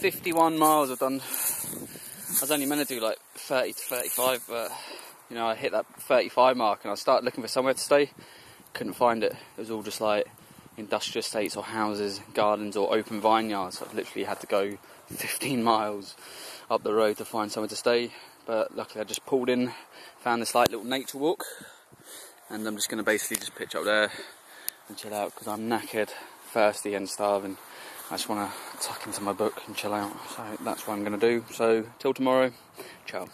51 miles I've done. I was only meant to do like 30 to 35, but you know, I hit that 35 mark and I started looking for somewhere to stay. Couldn't find it. It was all just like industrial estates or houses, gardens or open vineyards. I literally had to go 15 miles up the road to find somewhere to stay. But luckily I just pulled in, found this like little nature walk and I'm just going to basically just pitch up there and chill out because I'm knackered, thirsty and starving. I just want to tuck into my book and chill out. So that's what I'm going to do. So till tomorrow, ciao.